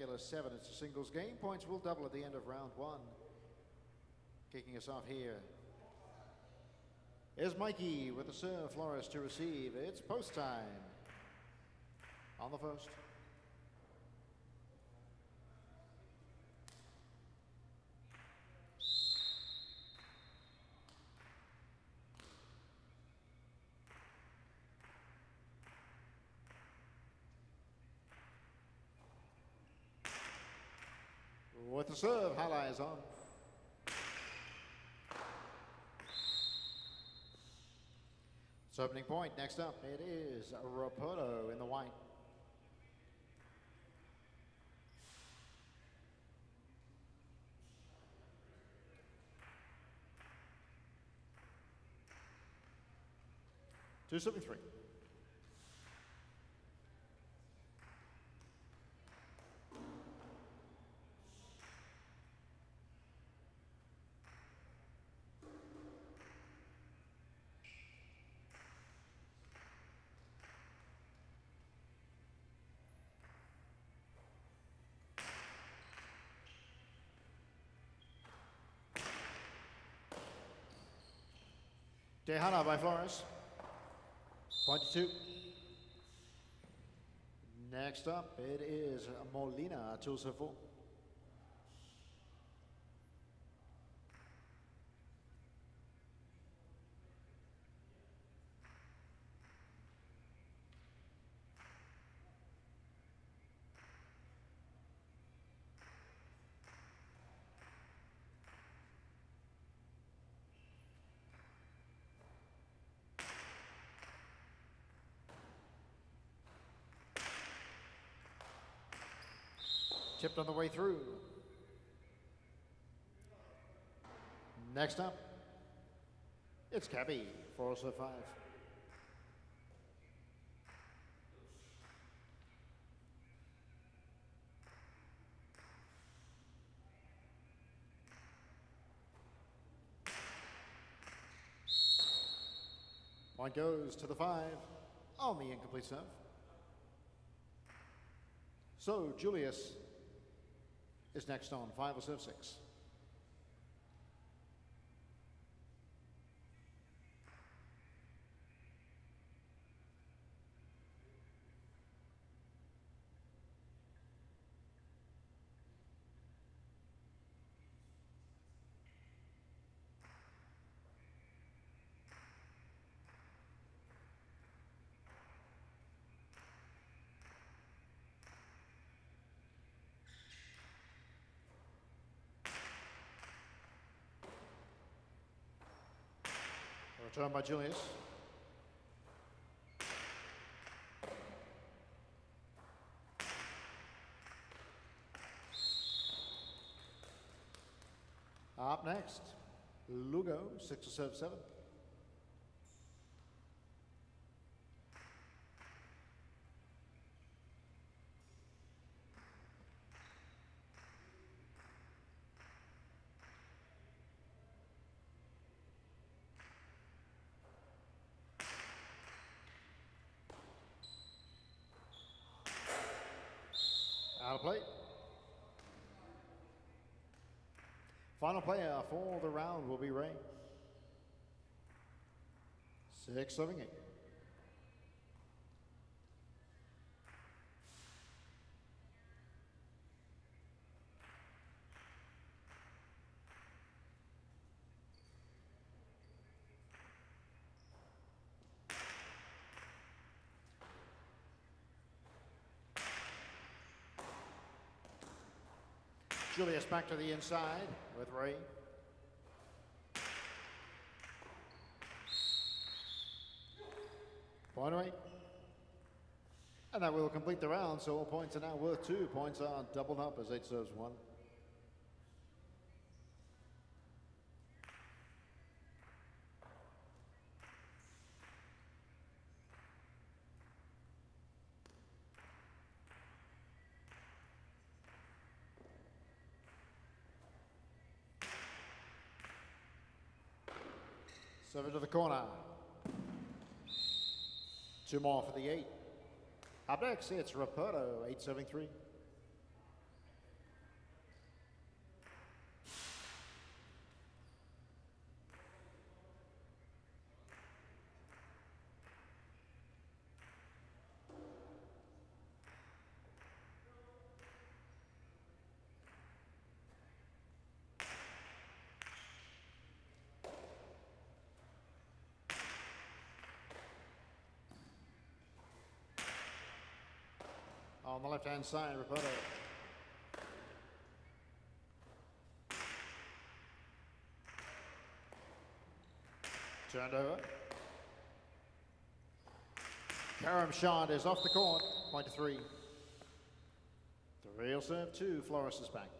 spectacular seven. It's a singles game. Points will double at the end of round one. Kicking us off here is Mikey with the serve. Flores to receive. It's post time. On the first. With the serve, Hala is on. It's opening point. Next up, it is Rapoto in the white. Two seventy-three. Tejada by Flores. Point two. Next up, it is Molina to serve four. Tipped on the way through. Next up, it's Cabby, 405. Point goes to the five on the incomplete serve. So Julius is next on 506. Return by Julius. Up next, Lugo, six to serve seven. Out of play. Final player uh, for the round will be Ray. Six, seven, eight. Julius back to the inside with Ray. Point. And that will complete the round, so all points are now worth two. Points are doubled up as eight serves one. Serve to the corner. Two more for the eight. Up next, it's Rapoto, 873. On the left-hand side, Rapoto. Turned over. carom shot is off the court. Point to three. The real serve two. Flores is back.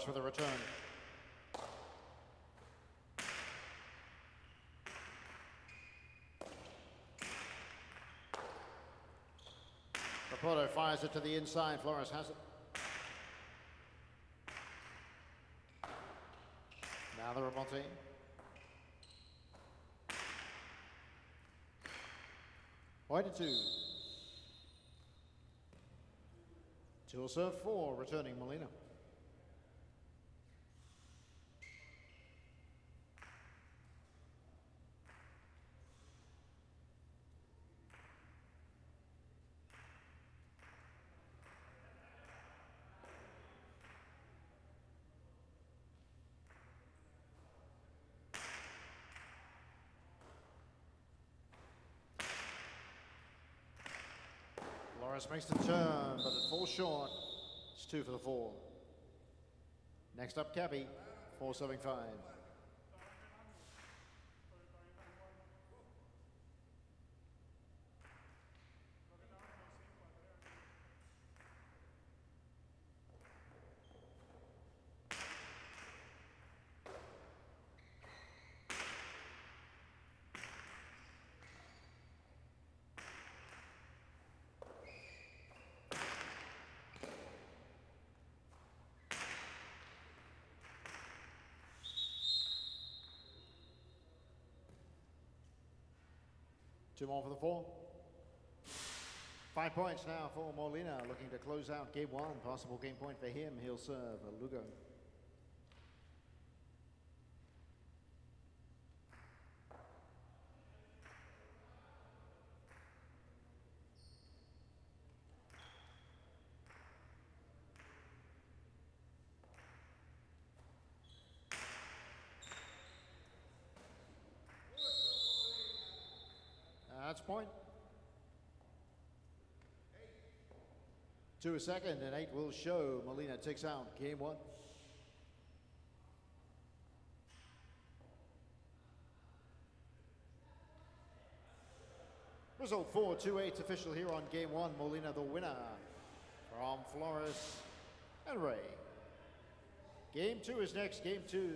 Loris with a return. Rapoto fires it to the inside. Flores has it. Now the remonte. White to two. Two will serve four, returning Molina. Norris makes the turn, but it falls short. It's two for the four. Next up, Cabby, 475. Two more for the four. Five points now for Molina, looking to close out game one. Possible game point for him. He'll serve a Lugo. That's point. To a second, and eight will show. Molina takes out game one. Result 4 2 8 official here on game one. Molina the winner from Flores and Ray. Game two is next. Game two.